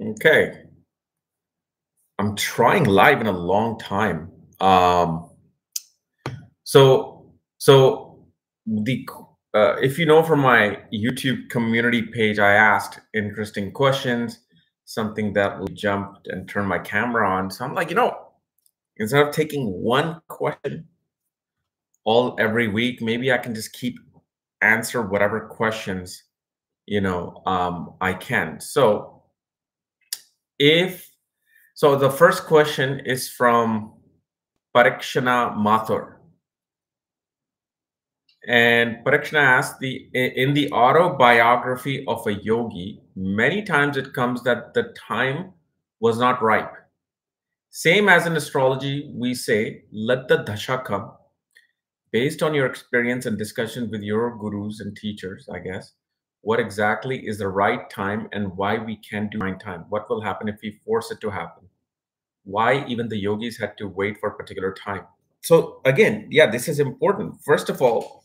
Okay. I'm trying live in a long time. Um, so, so the uh, if you know from my YouTube community page, I asked interesting questions, something that jumped and turned my camera on. So I'm like, you know, instead of taking one question all every week, maybe I can just keep answer whatever questions you know um, I can. So if so, the first question is from Parikshana Mathur. And Parikshana asks the in the autobiography of a yogi, many times it comes that the time was not ripe. Same as in astrology, we say, let the dasha come. Based on your experience and discussion with your gurus and teachers, I guess, what exactly is the right time and why we can't do right time? What will happen if we force it to happen? Why even the yogis had to wait for a particular time? So again, yeah, this is important. First of all,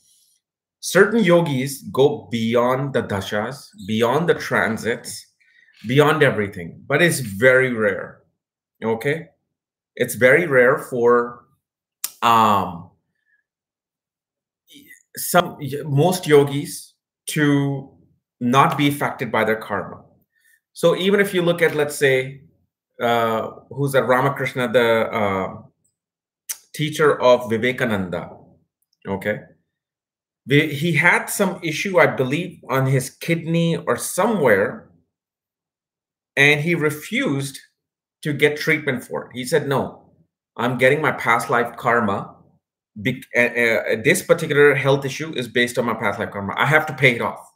certain yogis go beyond the dashas, beyond the transits, beyond everything, but it's very rare. Okay, it's very rare for um some most yogis to not be affected by their karma. So even if you look at, let's say, uh, who's that Ramakrishna, the uh, teacher of Vivekananda, okay, he had some issue, I believe, on his kidney or somewhere, and he refused to get treatment for it. He said, "No, I'm getting my past life karma. Be- uh, uh, this particular health issue is based on my past life karma. I have to pay it off."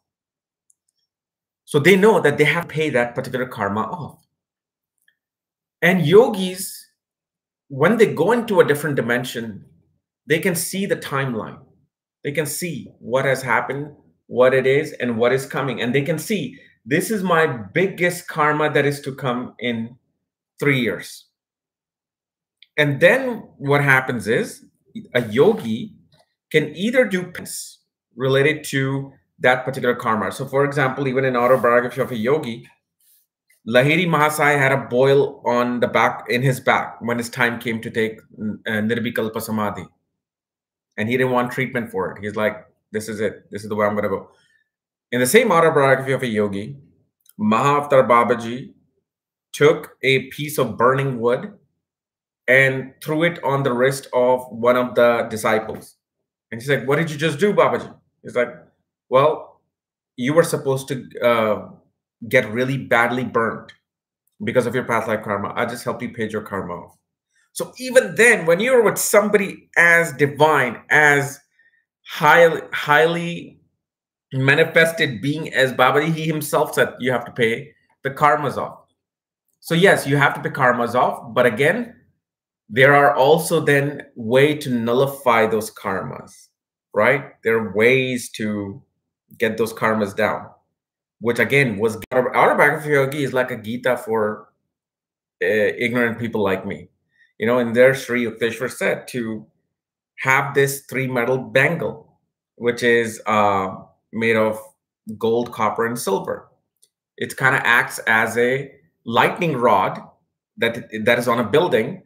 So they know that they have to pay that particular karma off. And yogis, when they go into a different dimension, they can see the timeline. They can see what has happened, what it is, and what is coming. And they can see this is my biggest karma that is to come in three years. And then what happens is a yogi can either do related to that particular karma. So, for example, even in autobiography of a yogi, Lahiri Mahasaya had a boil on the back in his back when his time came to take uh, Nirvikalpa Samadhi, and he didn't want treatment for it. He's like, "This is it. This is the way I'm going to go." In the same autobiography of a yogi, Mahavatar Babaji took a piece of burning wood and threw it on the wrist of one of the disciples. And he's like, What did you just do, Babaji? He's like, well, you were supposed to uh, get really badly burned because of your past life karma. I just helped you pay your karma off. So even then, when you're with somebody as divine, as highly, highly manifested being as Babaji, he himself said you have to pay the karmas off. So yes, you have to pay karmas off, but again, there are also then way to nullify those karmas, right? There are ways to get those karmas down. Which again was autobiography yogi is like a Gita for uh, ignorant people like me. You know, in there, Sri Yukteswar said to have this three metal bangle, which is uh, made of gold, copper, and silver. It kind of acts as a lightning rod that that is on a building,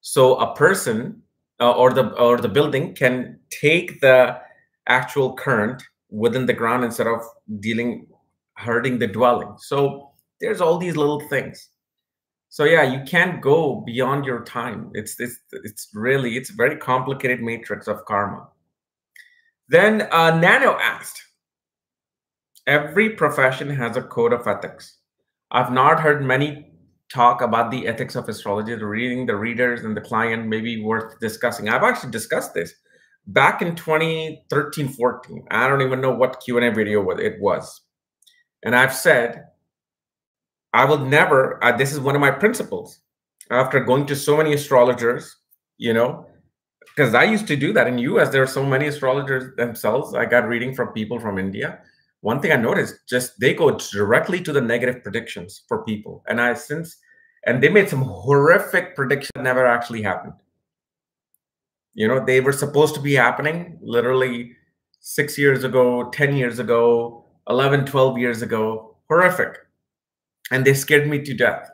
so a person uh, or the or the building can take the actual current within the ground instead of dealing hurting the dwelling. So there's all these little things. So yeah you can't go beyond your time. It's it's it's really it's a very complicated matrix of karma. Then uh, nano asked every profession has a code of ethics. I've not heard many talk about the ethics of astrology the reading the readers and the client may be worth discussing. I've actually discussed this back in 2013 14 i don't even know what q&a video it was. And i've said i will never uh, this is one of my principles after going to so many astrologers you know because i used to do that in us there are so many astrologers themselves. I got reading from people from india. One thing i noticed just they go directly to the negative predictions for people. And i since and they made some horrific predictions that never actually happened you know they were supposed to be happening literally six years ago 10 years ago 11 12 years ago horrific and they scared me to death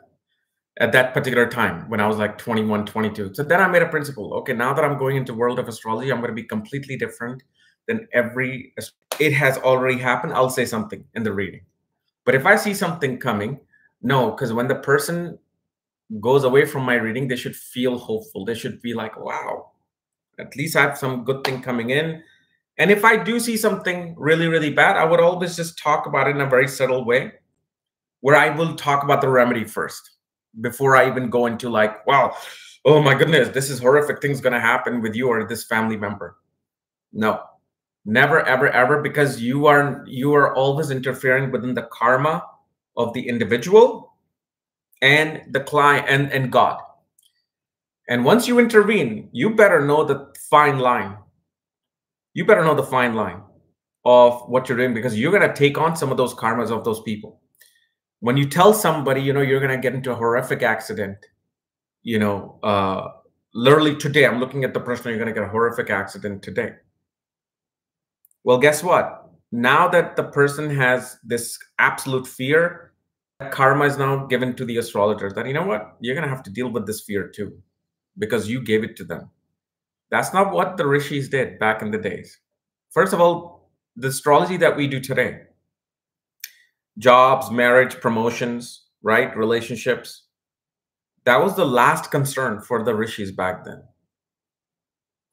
at that particular time when I was like 21, 22. So then I made a principle. Okay, now that I'm going into world of astrology, I'm going to be completely different than every. It has already happened. I'll say something in the reading, but if I see something coming, no, because when the person goes away from my reading, they should feel hopeful. They should be like, wow, at least I have some good thing coming in. And if I do see something really, really bad, I would always just talk about it in a very subtle way where I will talk about the remedy first before I even go into like, wow, oh my goodness, this is horrific things going to happen with you or this family member. No, never, ever, ever, because you are you are always interfering within the karma of the individual and the client and, and God. And once you intervene, you better know the fine line. You better know the fine line of what you're doing because you're going to take on some of those karmas of those people when you tell somebody, you know, you're going to get into a horrific accident, you know, uh, literally today, I'm looking at the person, you're going to get a horrific accident today. Well, guess what? Now that the person has this absolute fear, karma is now given to the astrologers that, you know what, you're going to have to deal with this fear too, because you gave it to them. That's not what the rishis did back in the days. First of all, the astrology that we do today, jobs, marriage, promotions, right? Relationships. That was the last concern for the rishis back then.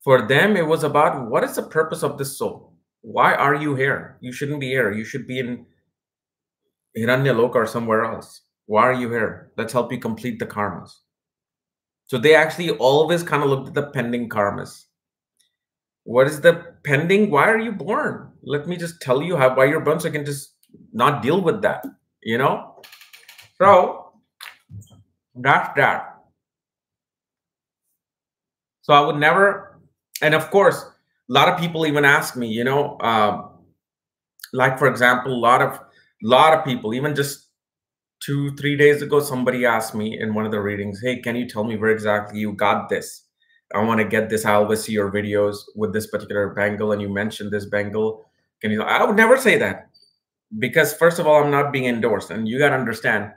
For them, it was about what is the purpose of this soul? Why are you here? You shouldn't be here. You should be in Hiranyaloka or somewhere else. Why are you here? Let's help you complete the karmas. So they actually always kind of looked at the pending karmas. What is the pending? Why are you born? Let me just tell you how why you're born so I can just not deal with that, you know? So that's that. So I would never, and of course, a lot of people even ask me, you know, um, like for example, a lot of lot of people, even just two, three days ago, somebody asked me in one of the readings, hey, can you tell me where exactly you got this? I want to get this. I always see your videos with this particular bangle, and you mentioned this bangle. Can you? I would never say that because first of all, I'm not being endorsed, and you got to understand,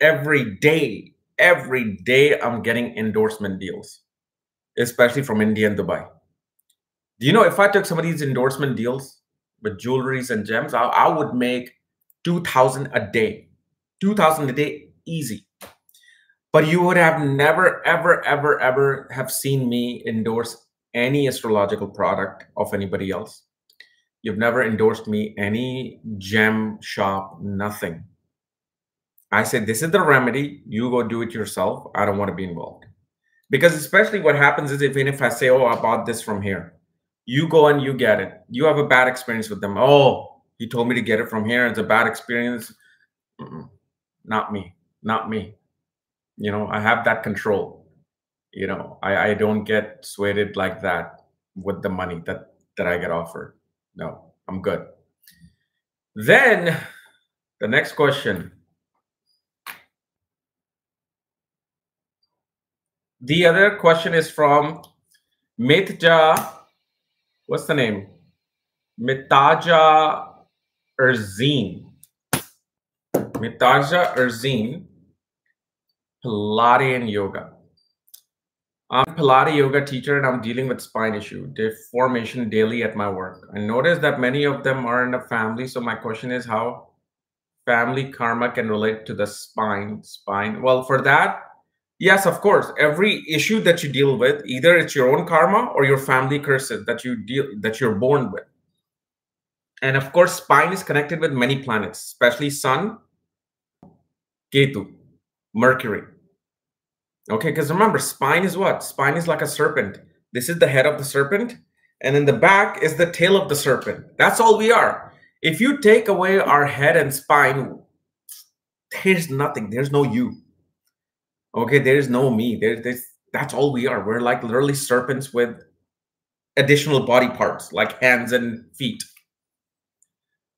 every day, every day, I'm getting endorsement deals, especially from India and Dubai. Do you know if I took some of these endorsement deals with jewelries and gems, I, I would make two thousand a day, two thousand a day, easy. But you would have never, ever, ever, ever have seen me endorse any astrological product of anybody else You've never endorsed me any gem shop, nothing. I said, this is the remedy. You go do it yourself. I don't want to be involved. Because especially what happens is even if I say, oh, I bought this from here, you go and you get it. You have a bad experience with them. Oh, he told me to get it from here. It's a bad experience. Mm -mm. Not me. Not me. You know, I have that control. You know, I, I don't get swayed like that with the money that that I get offered. No, I'm good. Then the next question. The other question is from Mitja. What's the name? Mitaja Erzine. Mitaja Erzine. Pilates and yoga. I'm a Pilates yoga teacher and I'm dealing with spine issue, deformation daily at my work. I noticed that many of them are in a family. So my question is how family karma can relate to the spine. Spine. Well, for that, yes, of course. Every issue that you deal with, either it's your own karma or your family curses that you deal that you're born with. And of course, spine is connected with many planets, especially Sun, Ketu, Mercury. Okay, because remember, spine is what? Spine is like a serpent. This is the head of the serpent, and in the back is the tail of the serpent. That's all we are. If you take away our head and spine, there's nothing. There's no you. Okay, there is no me. There, there's that's all we are. We're like literally serpents with additional body parts, like hands and feet.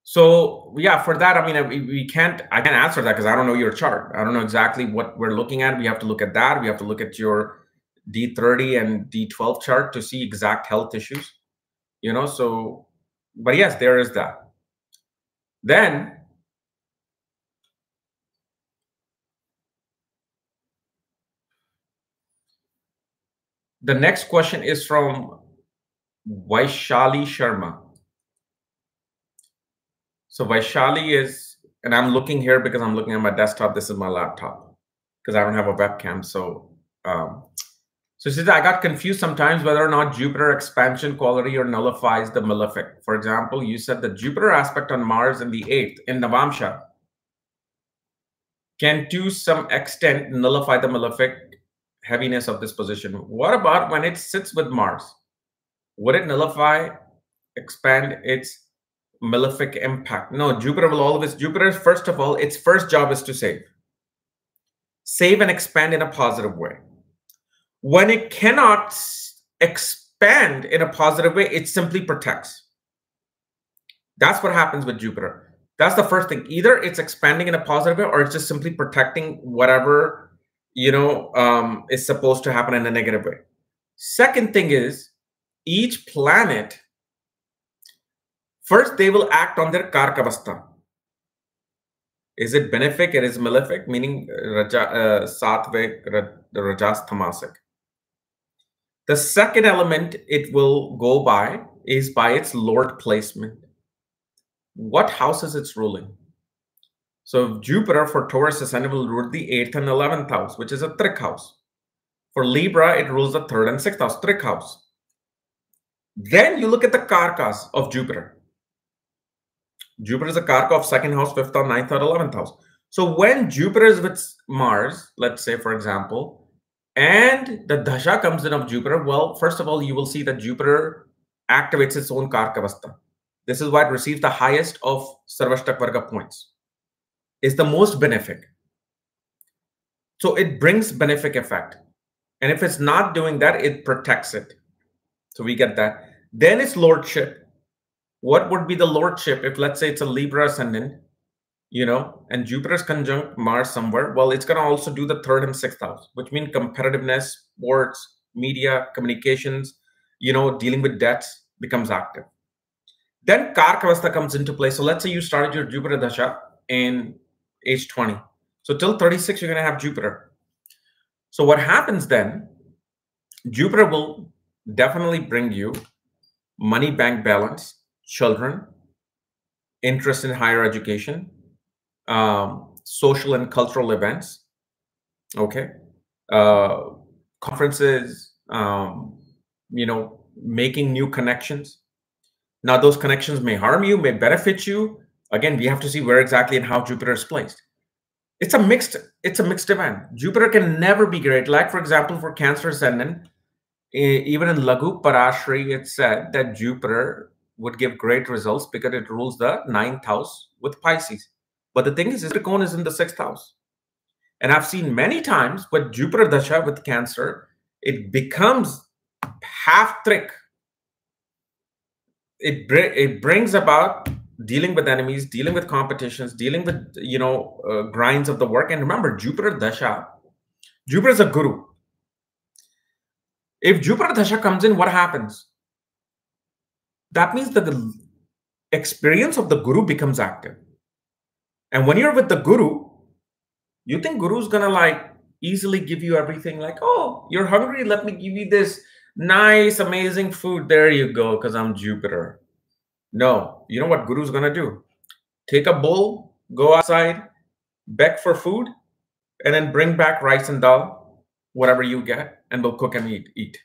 So yeah, for that, I mean, we, we can't, I can't answer that because I don't know your chart. I don't know exactly what we're looking at. We have to look at that. We have to look at your D30 and D12 chart to see exact health issues, you know? So, but yes, there is that. Then the next question is from Vaishali Sharma. So Vaishali is, and I'm looking here because I'm looking at my desktop. This is my laptop because I don't have a webcam. So, um, so says I got confused sometimes whether or not Jupiter expansion quality or nullifies the malefic. For example, you said the Jupiter aspect on Mars in the eighth in Navamsha can to some extent nullify the malefic heaviness of this position. What about when it sits with Mars? Would it nullify, expand its malefic impact? No, Jupiter will always, Jupiter, first of all, its first job is to save. Save and expand in a positive way. When it cannot expand in a positive way, it simply protects. That's what happens with Jupiter. That's the first thing. Either it's expanding in a positive way or it's just simply protecting whatever you know, um, is supposed to happen in a negative way. Second thing is each planet, first they will act on their karkavasta. Is it benefic? It is malefic, meaning raja, uh, satvik, rajas, tamasic. The second element it will go by is by its lord placement. What house is its ruling? So Jupiter for Taurus ascendant will rule the 8th and 11th house, which is a trick house. For Libra, it rules the 3rd and 6th house, trick house. Then you look at the karkas of Jupiter. Jupiter is a karka of 2nd house, 5th or ninth or 11th house. So when Jupiter is with Mars, let's say, for example, and the dasha comes in of Jupiter, well, first of all, you will see that Jupiter activates its own karkavasta. This is why it receives the highest of Sarvashtak Varga points is the most benefic. So it brings benefic effect. And if it's not doing that, it protects it. So we get that. Then it's lordship. What would be the lordship if, let's say, it's a Libra ascendant, you know, and Jupiter's conjunct Mars somewhere? Well, it's going to also do the third and sixth house, which means competitiveness, sports, media, communications, you know, dealing with debts becomes active. Then Karkavasta comes into play. So let's say you started your Jupiter Dasha in age 20. So till 36, you're going to have Jupiter. So what happens then? Jupiter will definitely bring you money bank balance, children, interest in higher education, um, social and cultural events, okay, uh, conferences, um, you know, making new connections. Now, those connections may harm you, may benefit you, Again, we have to see where exactly and how Jupiter is placed. It's a mixed, it's a mixed event. Jupiter can never be great. Like, for example, for Cancer Ascendant, even in Laghu Parashari, it said that Jupiter would give great results because it rules the ninth house with Pisces. But the thing is, Trikon is in the sixth house. And I've seen many times with Jupiter Dasha with Cancer, it becomes half trick. It, br it brings about dealing with enemies, dealing with competitions, dealing with you know uh, grinds of the work. And remember, Jupiter Dasha, Jupiter is a guru. If Jupiter Dasha comes in, what happens? That means that the experience of the guru becomes active. And when you're with the guru, you think guru's gonna like easily give you everything, like, oh, you're hungry, let me give you this nice, amazing food. There you go, because I'm Jupiter. No, you know what Guru's gonna do? Take a bowl, go outside, beg for food, and then bring back rice and dal, whatever you get, and we'll cook and eat. Eat.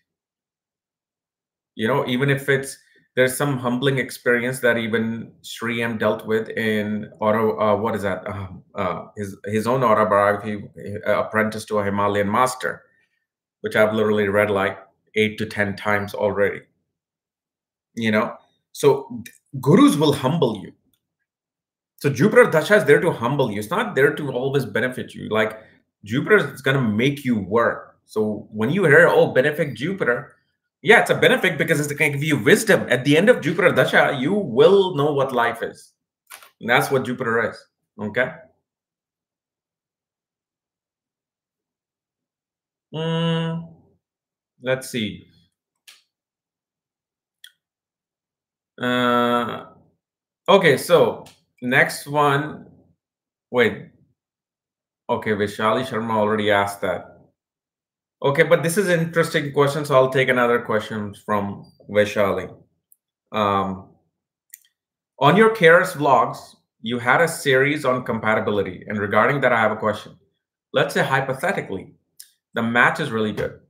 You know, even if it's there's some humbling experience that even Sri M dealt with in auto. Uh, what is that? Uh, uh, his his own autobiography, uh, Apprentice to a Himalayan Master, which I've literally read like eight to ten times already. You know, so gurus will humble you. So Jupiter Dasha is there to humble you. It's not there to always benefit you. Like Jupiter is going to make you work. So when you hear, oh, benefit Jupiter, yeah, it's a benefit because it's going to give you wisdom. At the end of Jupiter Dasha, you will know what life is. And that's what Jupiter is. Okay. Mm, let's see. Uh, okay, so next one. Wait. Okay, Vaishali Sharma already asked that. Okay, but this is interesting question, so I'll take another question from Vaishali. Um, on your KRS vlogs, you had a series on compatibility, and regarding that, I have a question. Let's say hypothetically, the match is really good,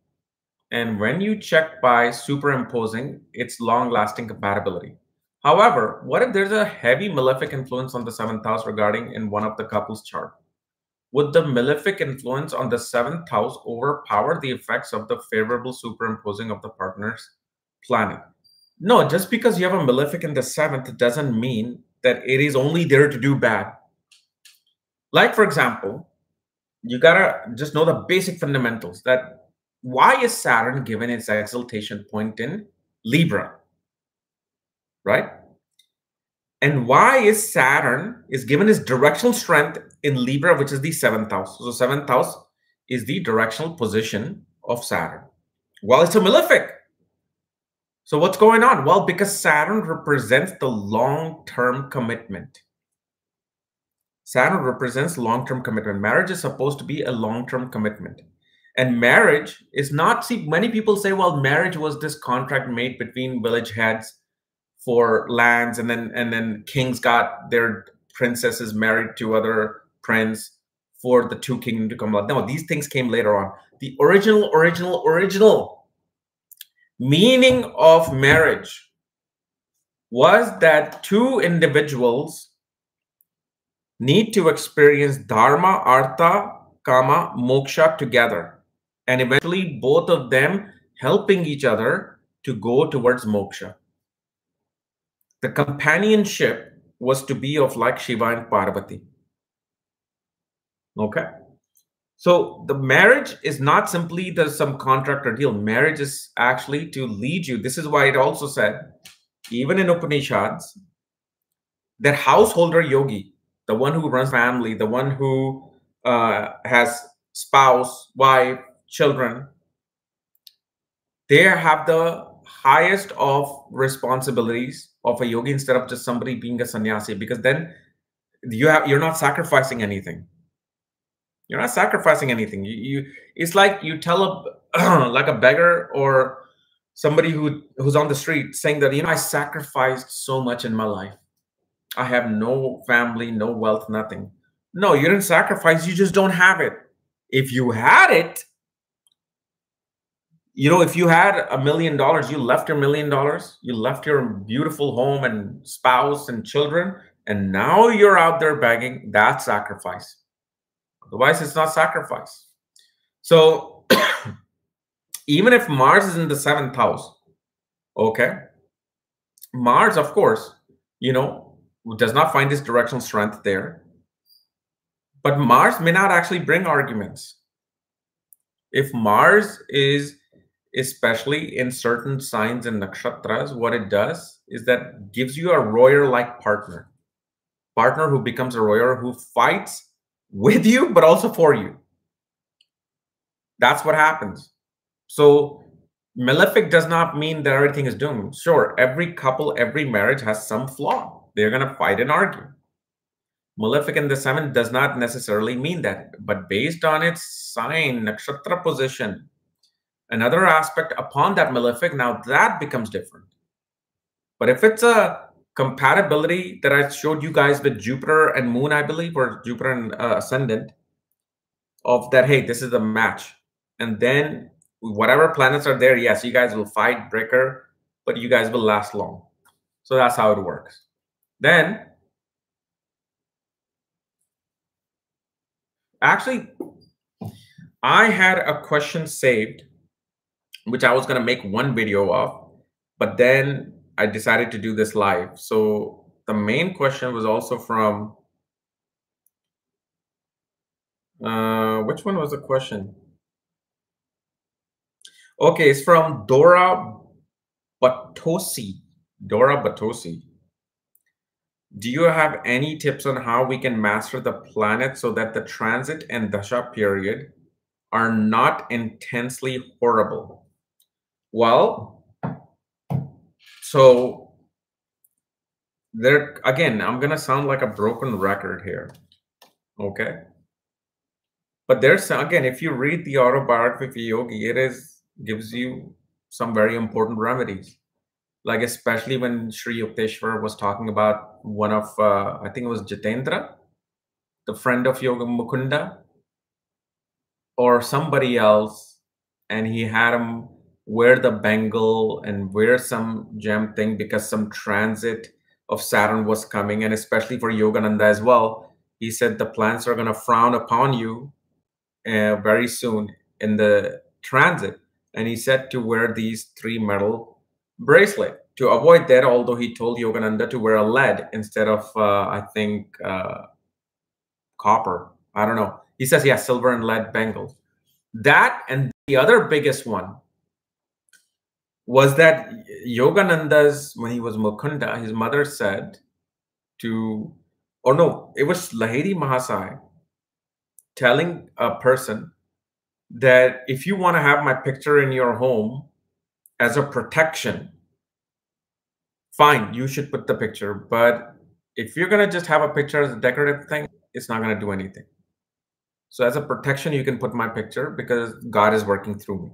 and when you check by superimposing its long-lasting compatibility. However, what if there's a heavy malefic influence on the seventh house regarding in one of the couple's chart? Would the malefic influence on the seventh house overpower the effects of the favorable superimposing of the partner's planet? No, just because you have a malefic in the seventh doesn't mean that it is only there to do bad. Like, for example, you gotta just know the basic fundamentals that why is Saturn given its exaltation point in Libra? Right? And why is Saturn is given its directional strength in Libra, which is the seventh house. So seventh house is the directional position of Saturn. Well, it's a malefic. So what's going on? Well, because Saturn represents the long-term commitment. Saturn represents long-term commitment. Marriage is supposed to be a long-term commitment. And marriage is not, see, many people say, well, marriage was this contract made between village heads for lands, and then and then kings got their princesses married to other prince for the two kingdom to come out. No, these things came later on. The original, original, original meaning of marriage was that two individuals need to experience dharma, artha, kama, moksha together. And eventually both of them helping each other to go towards moksha. The companionship was to be of like Shiva and Parvati. Okay. So the marriage is not simply the some contract or deal. Marriage is actually to lead you. This is why it also said, even in Upanishads, that householder yogi, the one who runs family, the one who uh, has spouse, wife, children, they have the highest of responsibilities of a yogi instead of just somebody being a sannyasi because then you have you're not sacrificing anything you're not sacrificing anything. You, you it's like you tell a like a beggar or somebody who who's on the street saying that you know I sacrificed so much in my life. I have no family, no wealth, nothing. No, you didn't sacrifice. You just don't have it. If you had it, you know, if you had a million dollars, you left your million dollars, you left your beautiful home and spouse and children, and now you're out there begging. That's sacrifice. Otherwise, it's not sacrifice. So even if Mars is in the seventh house, okay, Mars, of course, you know, does not find this directional strength there. But Mars may not actually bring arguments. If Mars is especially in certain signs and nakshatras, what it does is that gives you a royal-like partner. Partner who becomes a royal who fights with you, but also for you. That's what happens. So malefic does not mean that everything is doomed. Sure, every couple, every marriage has some flaw. They're going to fight and argue. Malefic in the seventh does not necessarily mean that, but based on its sign, nakshatra position, another aspect upon that malefic, now that becomes different. But if it's a compatibility that I showed you guys with Jupiter and Moon, I believe, or Jupiter and uh, Ascendant, of that, hey, this is a match. And then whatever planets are there, yes, you guys will fight Breaker, but you guys will last long. So that's how it works. Then, actually, I had a question saved, which I was going to make one video of, but then I decided to do this live. So the main question was also from uh, which one was the question? Okay, it's from Dora Batosi. Dora Batosi. Do you have any tips on how we can master the planet so that the transit and dasha period are not intensely horrible? Well, so there again, I'm gonna sound like a broken record here. Okay. But there's again, if you read the autobiography of Yogi, it is gives you some very important remedies. Like especially when Sri Yukteswar was talking about one of uh, I think it was Jitendra, the friend of Yoga Mukunda, or somebody else, and he had him wear the bangle and wear some gem thing because some transit of Saturn was coming, and especially for Yogananda as well. He said the planets are going to frown upon you uh, very soon in the transit, and he said to wear these three metal bracelet to avoid that. Although he told Yogananda to wear a lead instead of, uh, I think, uh, copper. I don't know. He says, yeah, silver and lead bangles. That and the other biggest one was that Yogananda's, when he was Mukunda, his mother said to, or no, it was Lahiri Mahasaya telling a person that if you want to have my picture in your home as a protection, fine, you should put the picture. But if you're going to just have a picture as a decorative thing, it's not going to do anything. So as a protection, you can put my picture because God is working through me.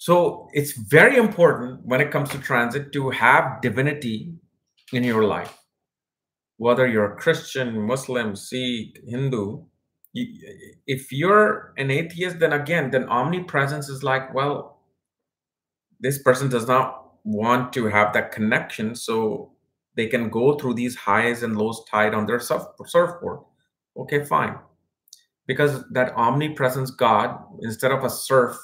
So it's very important when it comes to transit to have divinity in your life. Whether you're a Christian, Muslim, Sikh, Hindu, if you're an atheist, then again, then omnipresence is like, well, this person does not want to have that connection. So they can go through these highs and lows tied on their surf, surfboard. Okay, fine because that omnipresence God, instead of a surf,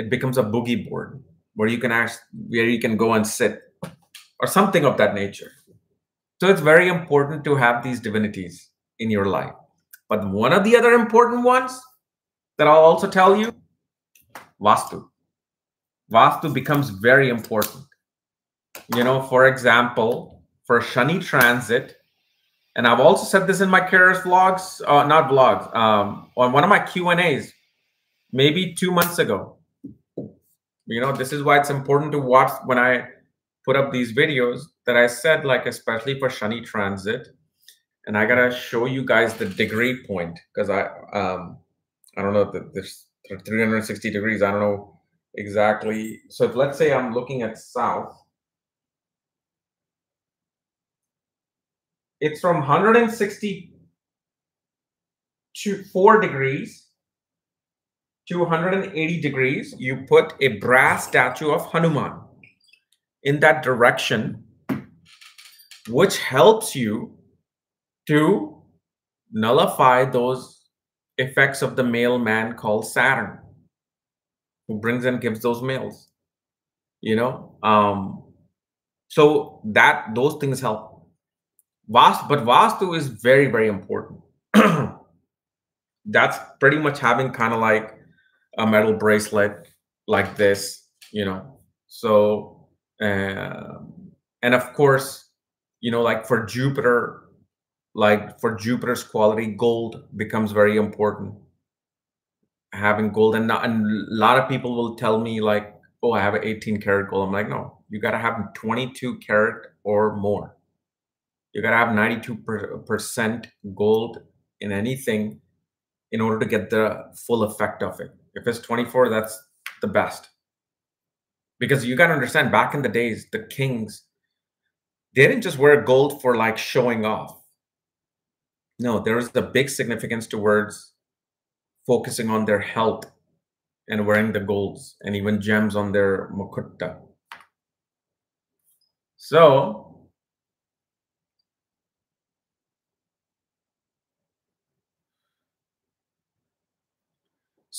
it becomes a boogie board where you can ask where you can go and sit or something of that nature. So it's very important to have these divinities in your life. But one of the other important ones that I'll also tell you, Vastu. Vastu becomes very important. You know, for example, for Shani transit, and I've also said this in my KRS vlogs, uh, not vlogs, um, on one of my Q and A's, maybe two months ago. You know, this is why it's important to watch when I put up these videos that I said, like especially for Shani transit, and I gotta show you guys the degree point because I um I don't know that there's 360 degrees. I don't know exactly. So if let's say I'm looking at south it's from 160 to 4 degrees to 180 degrees. You put a brass statue of Hanuman in that direction, which helps you to nullify those effects of the male man called Saturn, who brings and gives those males. You know, um, so that those things help. Vastu, but Vastu is very, very important. That's pretty much having kind of like a metal bracelet like this, you know. So, uh, and of course, you know, like for Jupiter, like for Jupiter's quality, gold becomes very important. Having gold, and, not, and a lot of people will tell me like, "Oh, I have an 18 karat gold." I'm like, no, you got to have 22 karat or more you got to have 92% gold in anything in order to get the full effect of it. If it's 24, that's the best. Because you got to understand, back in the days, the kings, they didn't just wear gold for like showing off. No, there was a big significance towards focusing on their health and wearing the golds and even gems on their mukutta. So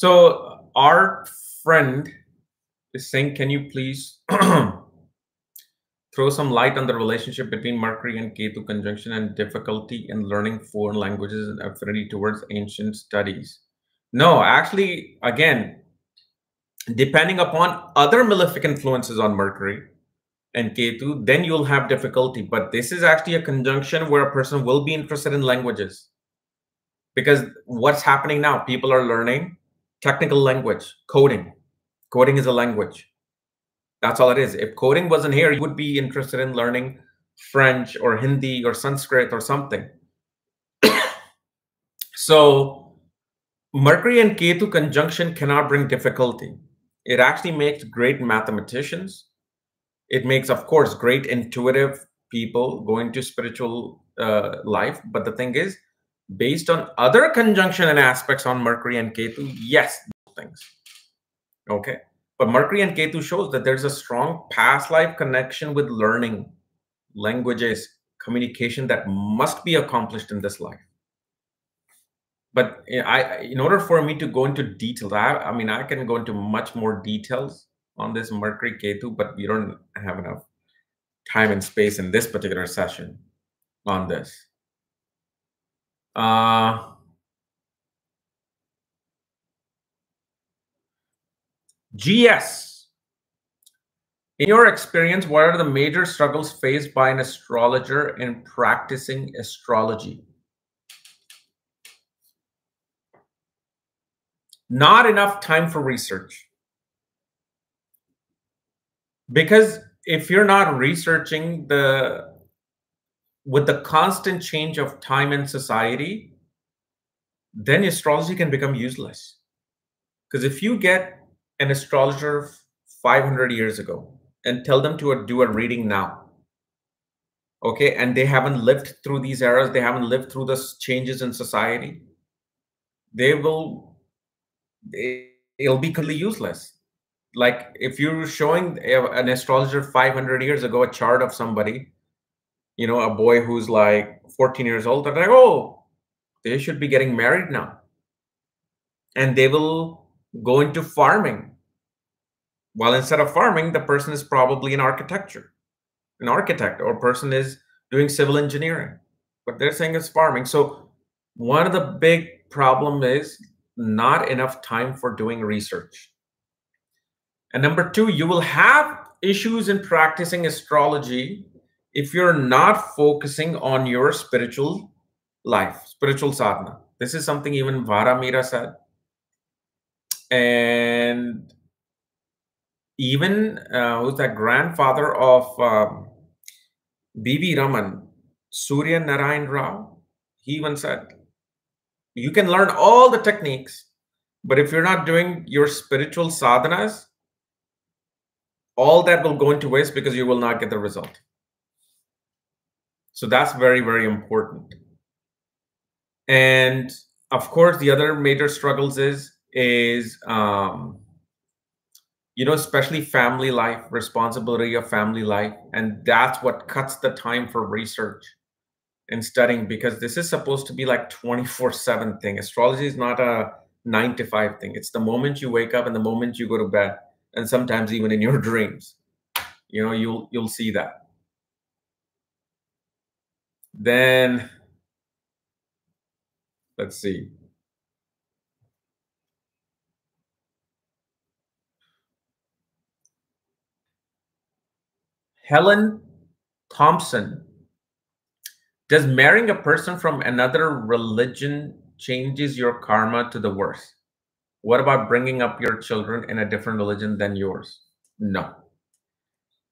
So our friend is saying, can you please throw some light on the relationship between Mercury and Ketu conjunction and difficulty in learning foreign languages and affinity towards ancient studies? No, actually, again, depending upon other malefic influences on Mercury and Ketu, then you'll have difficulty. But this is actually a conjunction where a person will be interested in languages. Because what's happening now? People are learning technical language, coding. Coding is a language. That's all it is. If coding wasn't here, you would be interested in learning French or Hindi or Sanskrit or something. so Mercury and Ketu conjunction cannot bring difficulty. It actually makes great mathematicians. It makes, of course, great intuitive people go into spiritual uh, life. But the thing is, based on other conjunction and aspects on Mercury and Ketu, yes, things. Okay. But Mercury and Ketu shows that there's a strong past life connection with learning, languages, communication that must be accomplished in this life but eh, I, in order for me to go into details, I, I mean, I can go into much more details on this Mercury Ketu, but we don't have enough time and space in this particular session on this. Uh, GS. In your experience, what are the major struggles faced by an astrologer in practicing astrology? not enough time for research. Because if you're not researching the with the constant change of time and society, then astrology can become useless. Because if you get an astrologer 500 years ago and tell them to do a reading now, okay, and they haven't lived through these eras, they haven't lived through the changes in society, they will it'll be completely useless. Like if you're showing an astrologer 500 years ago a chart of somebody, you know, a boy who's like 14 years old, they're like, oh, they should be getting married now. And they will go into farming. Well, instead of farming, the person is probably in architecture, an architect, or person is doing civil engineering. But they're saying it's farming. So one of the big problem is not enough time for doing research. And number two, you will have issues in practicing astrology if you're not focusing on your spiritual life, spiritual sadhana. This is something even Varahamihira said. And even uh, who's that grandfather of um, B.V. Raman, Surya Narayan Rao, he even said, you can learn all the techniques, but if you're not doing your spiritual sadhanas, all that will go into waste because you will not get the result. So that's very, very important. And of course, the other major struggles is is um, you know, especially family life, responsibility of family life, and that's what cuts the time for research and studying because this is supposed to be like 24 7 thing. Astrology is not a nine to five thing. It's the moment you wake up and the moment you go to bed and sometimes even in your dreams. You know you'll you'll see that then let's see helen thompson does marrying a person from another religion changes your karma to the worse? What about bringing up your children in a different religion than yours? No.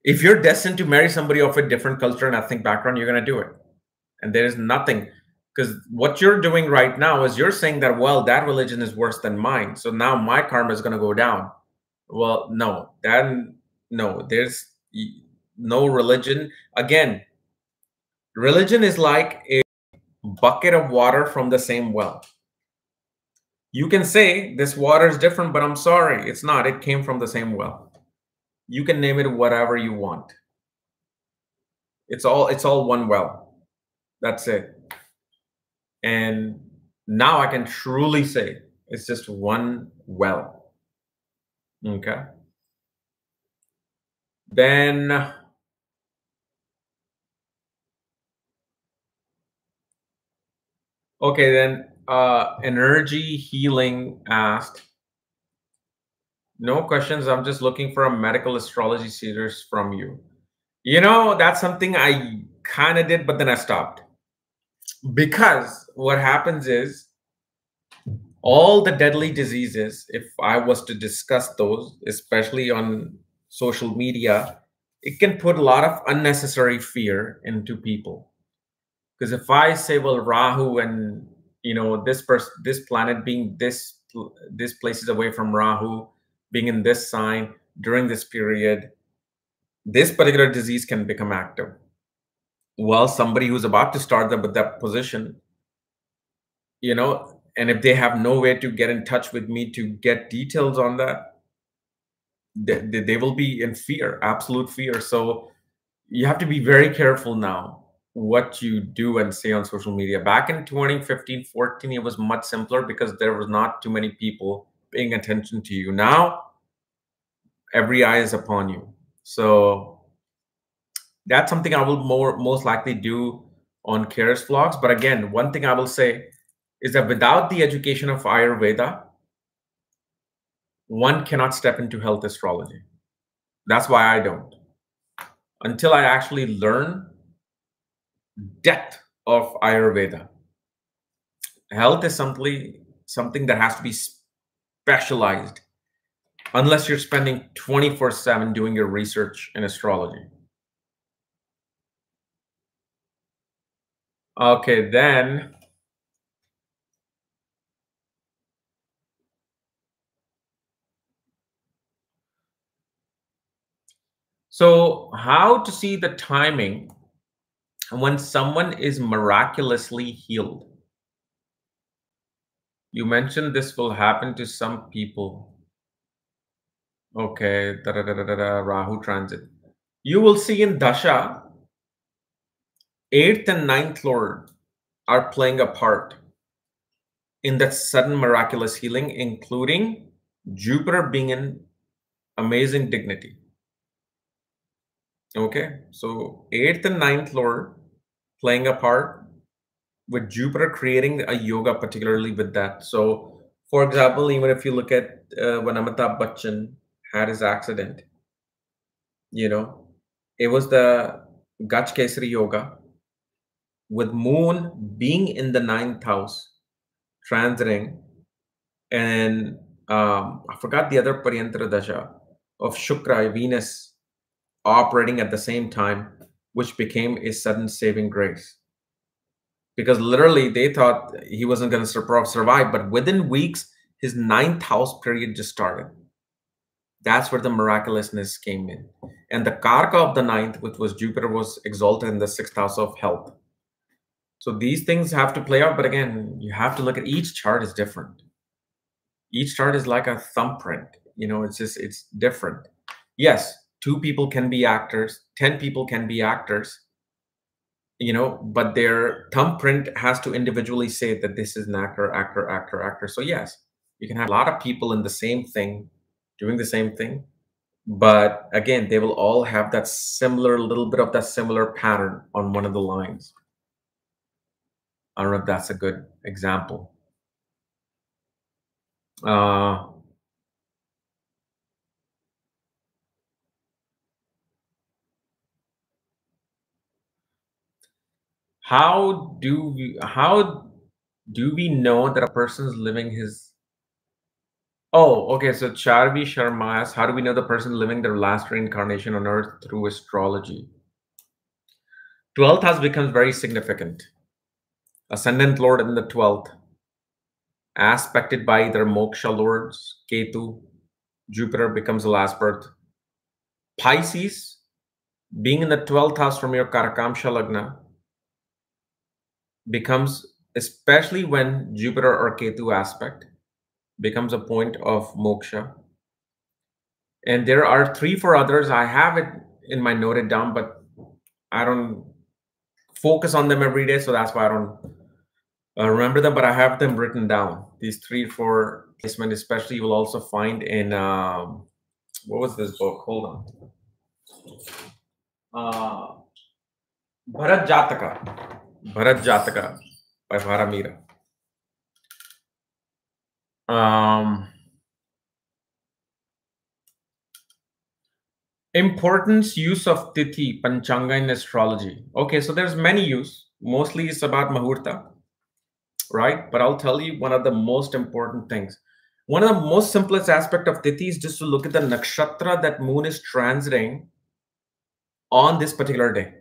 If you're destined to marry somebody of a different culture and ethnic background, you're going to do it. And there is nothing because what you're doing right now is you're saying that well that religion is worse than mine so now my karma is going to go down well no then no there's no religion again Religion is like a bucket of water from the same well. You can say this water is different, but I'm sorry, it's not. It came from the same well. You can name it whatever you want. It's all it's all one well. That's it. And now I can truly say it's just one well. Okay. Then Okay, then uh, energy healing asked. No questions. I'm just looking for a medical astrology series from you. You know, that's something I kind of did, but then I stopped. Because what happens is all the deadly diseases, if I was to discuss those, especially on social media, it can put a lot of unnecessary fear into people. Because if I say, well, Rahu and you know this person this planet being this this places away from rahu being in this sign during this period this particular disease can become active well somebody who's about to start them with that position you know and if they have no way to get in touch with me to get details on that they, they will be in fear absolute fear so you have to be very careful now what you do and say on social media. Back in 2015, 14, it was much simpler because there was not too many people paying attention to you. Now, every eye is upon you. So that's something I will more most likely do on KRS vlogs. But again, one thing I will say is that without the education of Ayurveda, one cannot step into health astrology. That's why I don't. Until I actually learn depth of Ayurveda. Health is simply something that has to be specialized unless you're spending 24 7 doing your research in astrology. Okay, then. So, how to see the timing when someone is miraculously healed. You mentioned this will happen to some people. Okay, da, da, da, da, da, Rahu transit. You will see in Dasha, 8th and ninth Lord are playing a part in that sudden miraculous healing, including Jupiter being in amazing dignity. Okay, so 8th and ninth Lord playing a part with Jupiter creating a yoga, particularly with that. So, for example, even if you look at uh, when Amitabh Bachchan had his accident, you know, it was the Gaj Kesari Yoga with Moon being in the ninth house, transiting, and um, I forgot the other Pratyantar Dasha of Shukra, Venus, operating at the same time which became a sudden saving grace. Because literally they thought he wasn't going to survive, but within weeks, his ninth house period just started. That's where the miraculousness came in. And the Karaka of the ninth, which was Jupiter, was exalted in the sixth house of health. So these things have to play out. But again, you have to look at each chart is different. Each chart is like a thumbprint. You know, it's just, it's different. Yes, two people can be actors 10 people can be actors you know but their thumbprint has to individually say that this is an actor actor actor actor so yes you can have a lot of people in the same thing doing the same thing but again they will all have that similar little bit of that similar pattern on one of the lines i don't know if that's a good example. Uh how do we how do we know that a person is living his oh okay so charvi sharma asks how do we know the person living their last reincarnation on earth through astrology? 12th house becomes very significant ascendant lord in the 12th aspected by their moksha lords ketu jupiter becomes the last birth pisces being in the 12th house from your karakamsha lagna becomes especially when Jupiter or Ketu aspect becomes a point of moksha. And there are three, four others. I have it in my noted down, but I don't focus on them every day. So that's why I don't uh, remember them, but I have them written down. These three, four placement, especially you will also find in, um, what was this book? Hold on. Uh, Brihat Jataka. Brihat Jataka by Varahamihira. Um, importance use of tithi panchanga in astrology okay so there's many use mostly it's about muhurta right? But i'll tell you one of the most important things. One of the most simplest aspect of tithi is just to look at the nakshatra that moon is transiting on this particular day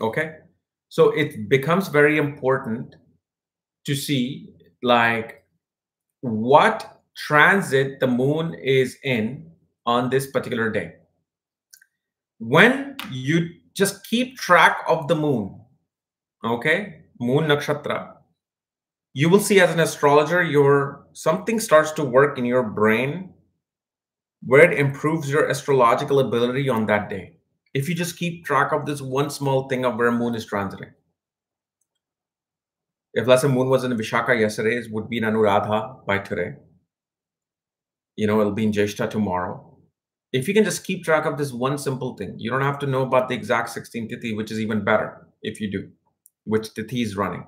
okay? So it becomes very important to see like what transit the moon is in on this particular day. When you just keep track of the moon, okay, moon nakshatra, you will see as an astrologer, your something starts to work in your brain where it improves your astrological ability on that day. If you just keep track of this one small thing of where moon is transiting. If say moon was in Vishaka yesterday, it would be in Anuradha by today. You know, it'll be in Jeshta tomorrow if you can just keep track of this one simple thing, you don't have to know about the exact 16 tithi, which is even better if you do, which tithi is running.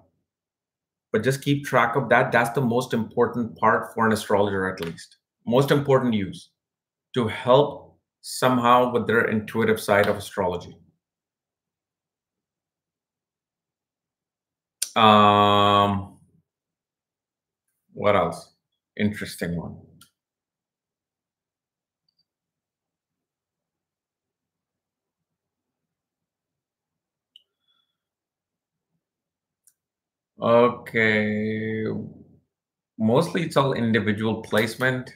But just keep track of that. That's the most important part for an astrologer, at least. Most important use to help somehow with their intuitive side of astrology. Um, what else? Interesting one. Okay. Mostly it's all individual placement,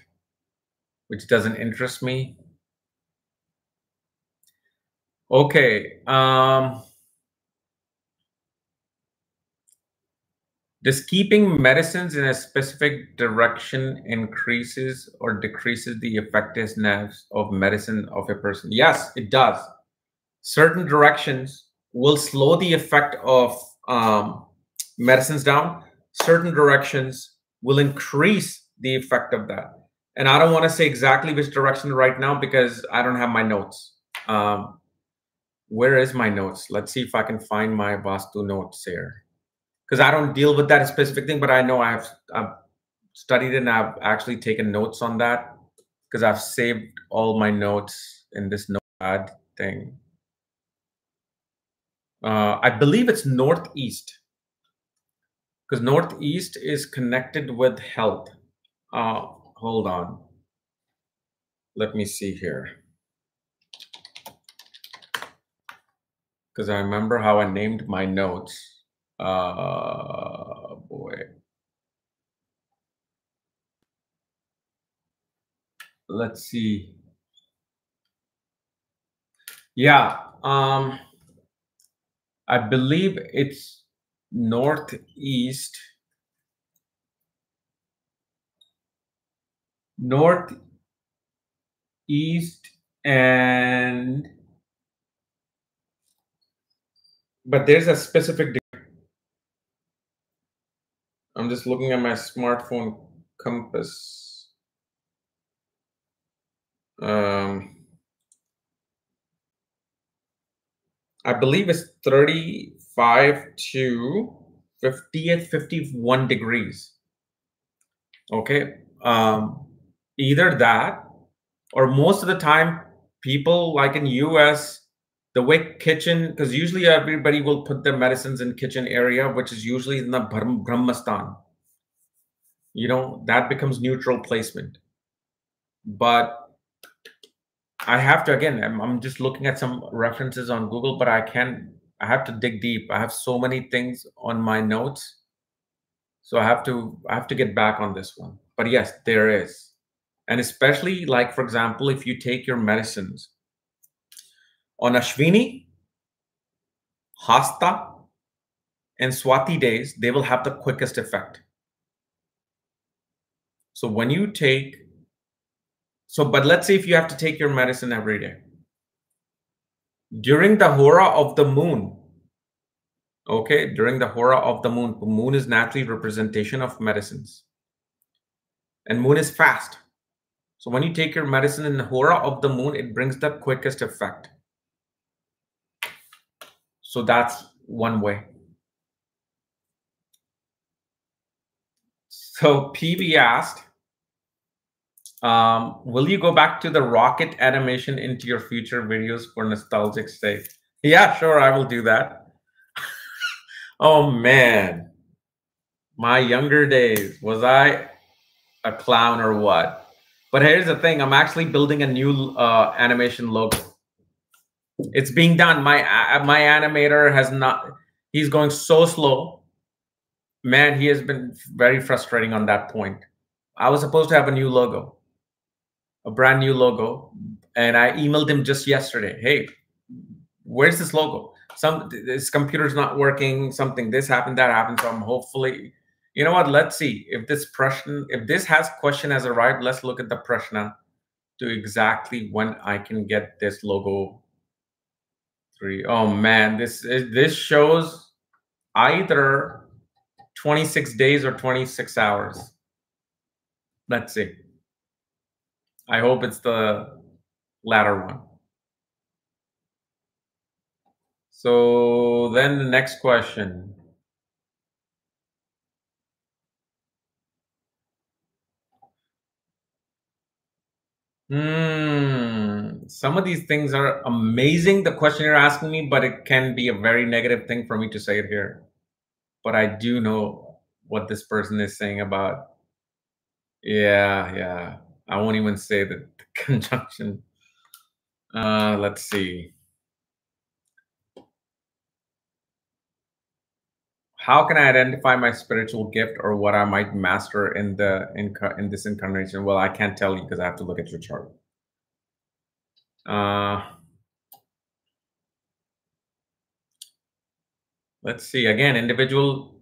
which doesn't interest me. Okay. Um, does keeping medicines in a specific direction increases or decreases the effectiveness of medicine of a person? Yes, it does. Certain directions will slow the effect of um, medicines down, certain directions will increase the effect of that. And I don't want to say exactly which direction right now because I don't have my notes. Um, where is my notes? Let's see if I can find my Vastu notes here. Because I don't deal with that specific thing, but I know I've, I've studied and I've actually taken notes on that because I've saved all my notes in this notepad thing. Uh, I believe it's northeast because northeast is connected with health. Uh hold on. Let me see here. Because i remember how i named my notes. Uh boy. Let's see. Yeah um i believe it's northeast northeast and but there's a specific I'm just looking at my smartphone compass. Um I believe it's 35 to 50 51 degrees. Okay. Um, either that or most of the time people like in US, the way kitchen, because usually everybody will put their medicines in kitchen area, which is usually in the Brahmastan. You know, that becomes neutral placement. But I have to again. I'm, I'm just looking at some references on Google, but I can. I have to dig deep. I have so many things on my notes, so I have to. I have to get back on this one. But yes, there is, and especially like for example, if you take your medicines on Ashwini, Hasta, and Swati days, they will have the quickest effect. So when you take so, but let's say if you have to take your medicine every day. During the hora of the moon, okay, during the hora of the moon, moon is naturally representation of medicines. And moon is fast. So when you take your medicine in the hora of the moon, it brings the quickest effect. So that's one way. So PB asked, um, will you go back to the rocket animation into your future videos for nostalgic sake? Yeah, sure, I will do that. oh man, my younger days, was I a clown or what? But here's the thing: I'm actually building a new uh, animation logo. It's being done. My uh, my animator has not. He's going so slow. man, he has been very frustrating on that point. I was supposed to have a new logo, a brand new logo, and I emailed him just yesterday. Hey, where's this logo? Some this computer's not working. Something this happened, that happened. So I'm hopefully, you know what? Let's see if this question, if this has question has arrived. Let's look at the prashna to exactly when I can get this logo. Three. Oh man, this is this shows either 26 days or 26 hours. Let's see. I hope it's the latter one. So then the next question. Hmm. Some of these things are amazing, the question you're asking me, but it can be a very negative thing for me to say it here. But I do know what this person is saying about. Yeah, yeah. I won't even say the, the conjunction. Uh, let's see. How can I identify my spiritual gift or what I might master in the in, in this incarnation? Well, I can't tell you because I have to look at your chart. Uh, let's see again individual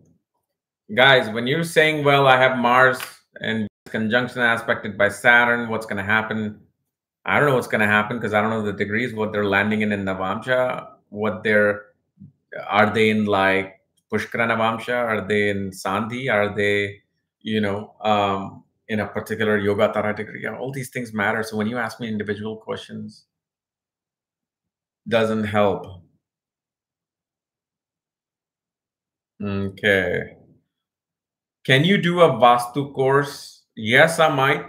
guys when you're saying well i have mars and conjunction aspected by Saturn. What's going to happen? I don't know what's going to happen because I don't know the degrees, what they're landing in in Navamsha, what they're, are they in like Pushkara Navamsha? Are they in Sandhi? Are they, you know, um, in a particular Yoga Tara degree? All these things matter. So when you ask me individual questions, doesn't help. Okay. Can you do a Vastu course Yes, I might.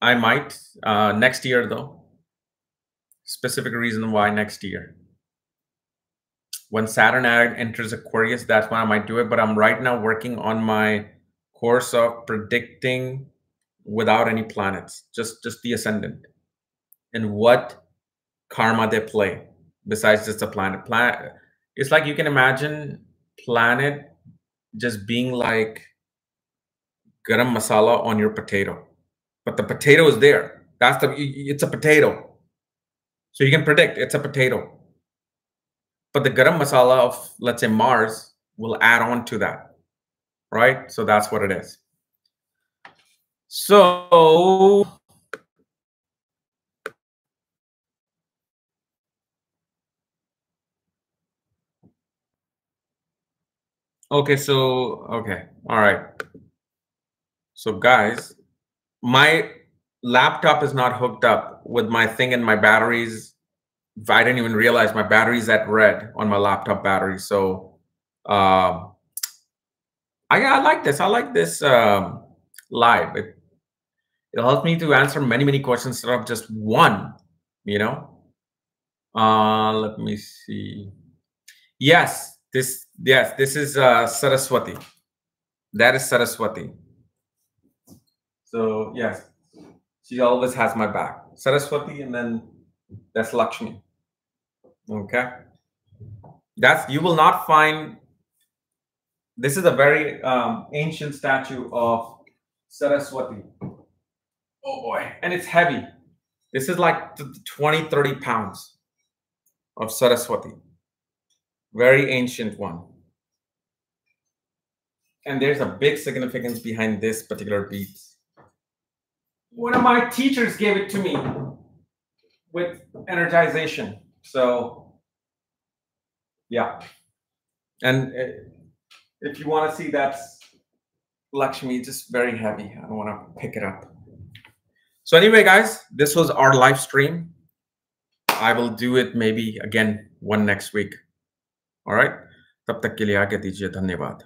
I might uh, next year though. Specific reason why next year. When Saturn enters Aquarius, that's when I might do it. But I'm right now working on my course of predicting without any planets, just just the ascendant, and what karma they play besides just a planet. Planet. It's like you can imagine planet just being like garam masala on your potato. But the potato is there. That's the it's a potato. So you can predict it's a potato. But the garam masala of let's say Mars will add on to that. Right? So that's what it is. So Okay, so okay. All right. So guys, my laptop is not hooked up with my thing and my batteries. I didn't even realize my battery's at red on my laptop battery. So um, I, I like this. I like this um, live. It, it helps me to answer many, many questions instead of just one, you know? Uh, let me see. Yes, this, yes, this is uh, Saraswati. That is Saraswati. So yes, she always has my back. Saraswati, and then that's Lakshmi. Okay, that's you will not find. This is a very um, ancient statue of Saraswati. Oh boy, and it's heavy. This is like 20, 30 pounds of Saraswati. Very ancient one. And there's a big significance behind this particular piece one of my teachers gave it to me with energization. So, yeah. And uh, if you want to see that's Lakshmi, just very heavy. I don't want to pick it up. So anyway, guys, this was our live stream. I will do it maybe again one next week. All right. तब तक के लिए आगे दीजिए धन्यवाद